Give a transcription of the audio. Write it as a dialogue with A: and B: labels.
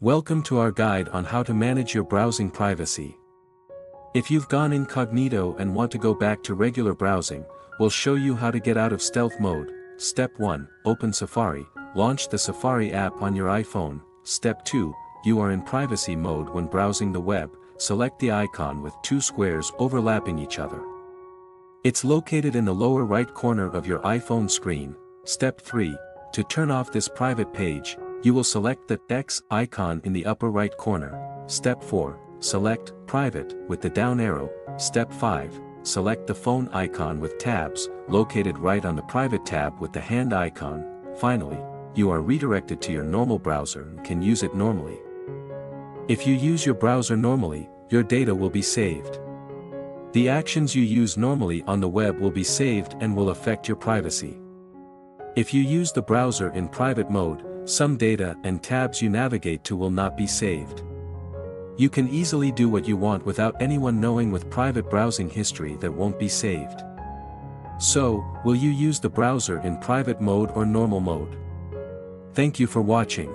A: Welcome to our guide on how to manage your browsing privacy. If you've gone incognito and want to go back to regular browsing, we'll show you how to get out of stealth mode. Step 1, open Safari, launch the Safari app on your iPhone. Step 2, you are in privacy mode when browsing the web, select the icon with two squares overlapping each other. It's located in the lower right corner of your iPhone screen. Step 3, to turn off this private page, you will select the X icon in the upper right corner. Step 4, select Private with the down arrow. Step 5, select the phone icon with tabs, located right on the private tab with the hand icon. Finally, you are redirected to your normal browser and can use it normally. If you use your browser normally, your data will be saved. The actions you use normally on the web will be saved and will affect your privacy. If you use the browser in private mode, some data and tabs you navigate to will not be saved. You can easily do what you want without anyone knowing with private browsing history that won't be saved. So, will you use the browser in private mode or normal mode? Thank you for watching.